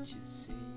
Can't you see?